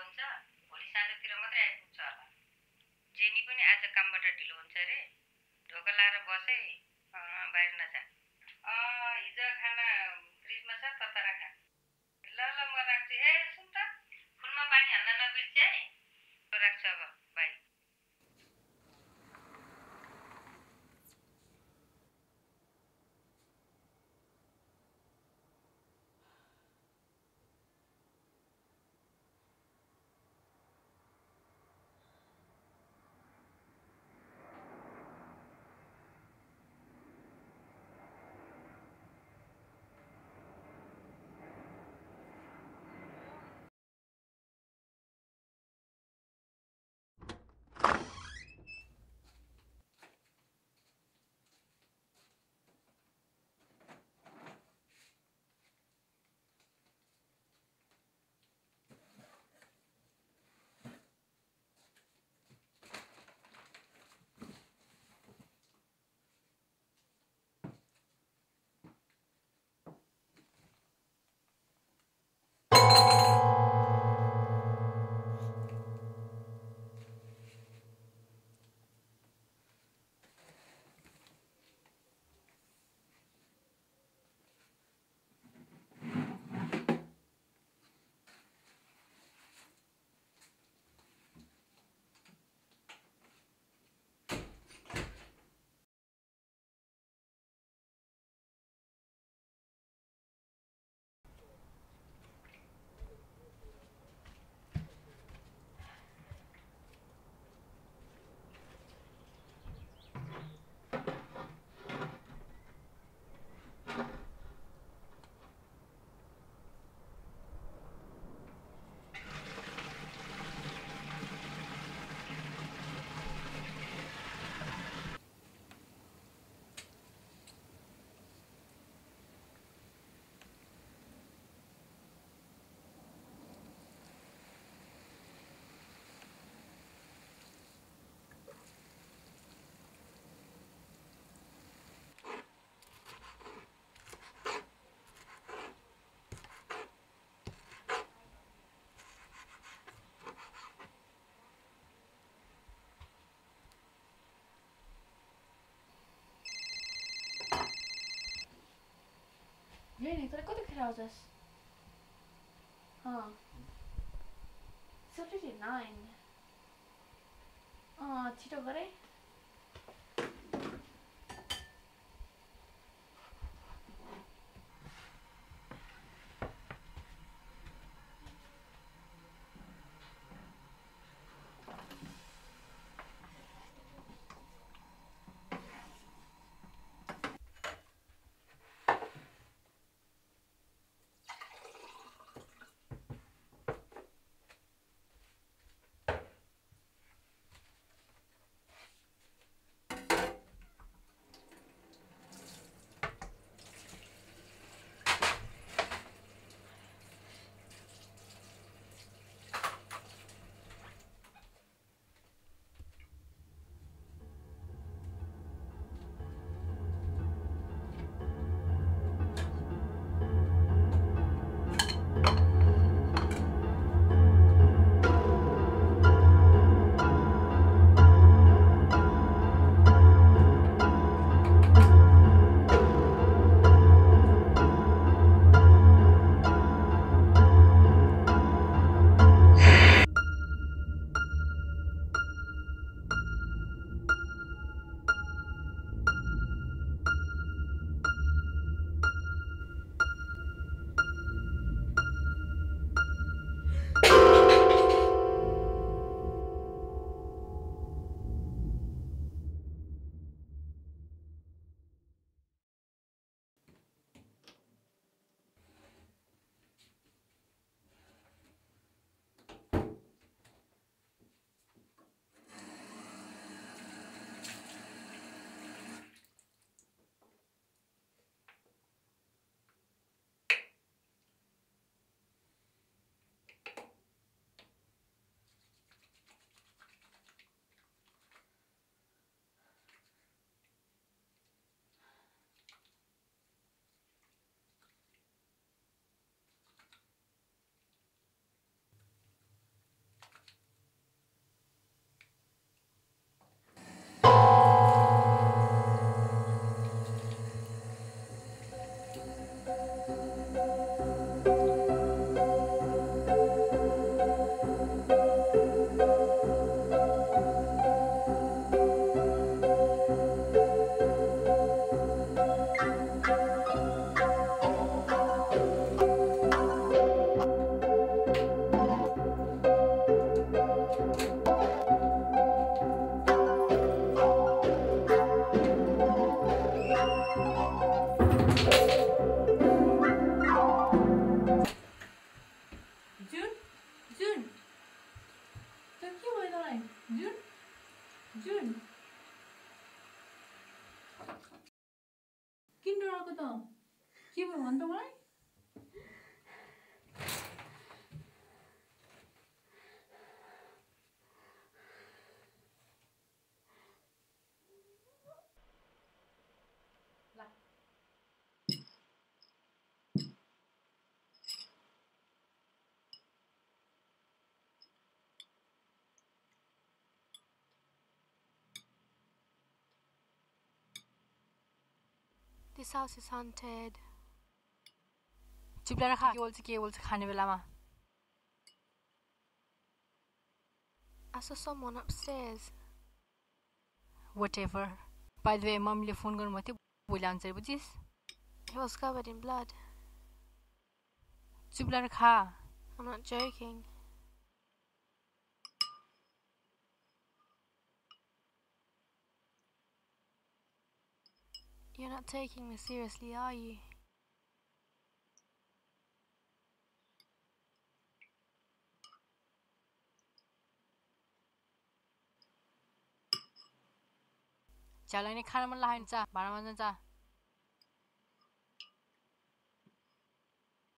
हुन्छ। भोलि साँझतिर मात्रै आइपुग्छ होला। जेनी पनि आज कामबाट ढिलो हुन्छ अरे। ढोका लाएर बसे। बाहिर नजा। हिजो खाना फ्रिजमा छ तत राख। ल ल म राख्छु। ए सुन त। फुलमा पानी हाल्न नबिर्से। है राख्छु अब। बाई। हेर्ने तर कतिखेर आउँछस् अँ सटरडे नाइन अँ छिटो गर है arkadan. Kim var onda? This house is haunted. चिप्लाएर खा के बोल्छ के बोल्छ खाने बेलामा I saw someone upstairs. Whatever. By the way, मम्मीले फोन गर्नुभएको थियो भोलि आउँछ अरे बुझिस् He was covered in blood. चिप्लाएर खा I'm not joking. You're not taking me seriously, are you? 잘 나니 카르멜라 한자 말하면 자